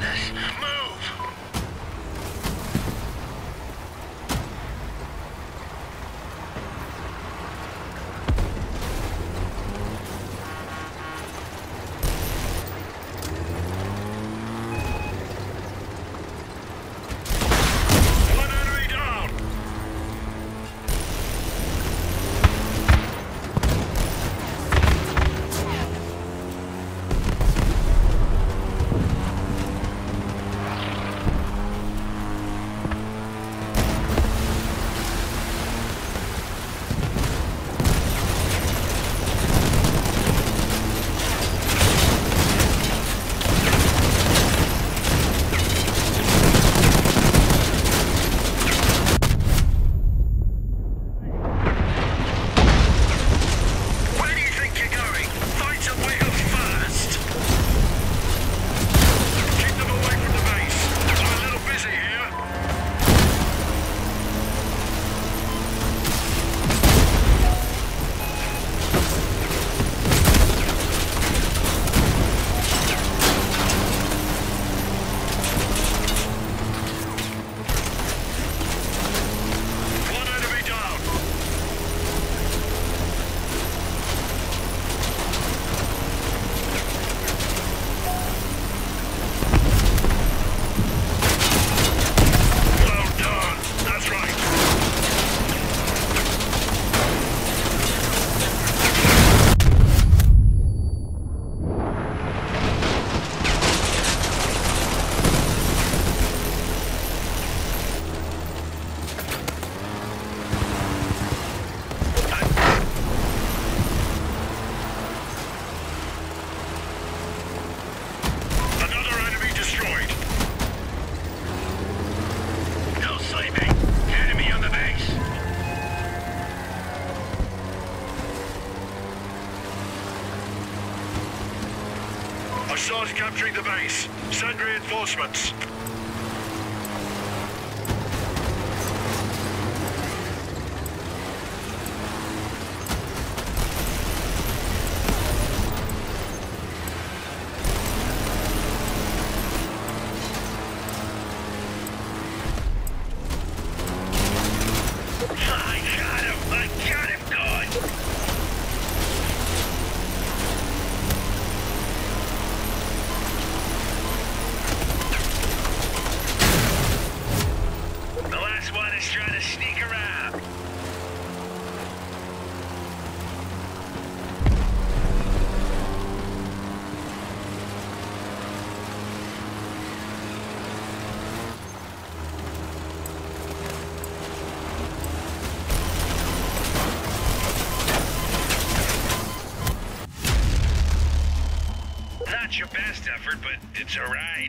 to. Move! Assad capturing the base. Send reinforcements. Last one is trying to sneak around. Your best effort, but it's alright.